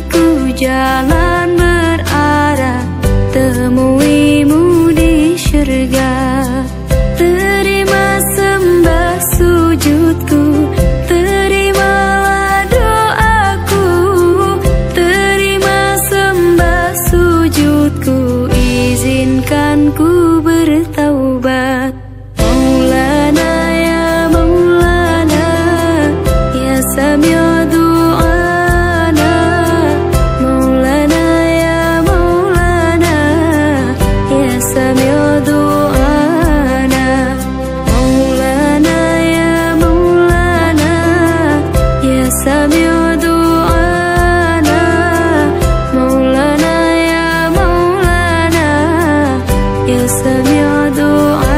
hatiku jalan berarah Temuimu di syurga. Terima sembah sujudku Terimalah doaku. Terima sembah sujudku Izinkan ku bertaubat. يا مولانا يا مولانا يا مولانا يا سميع دعانا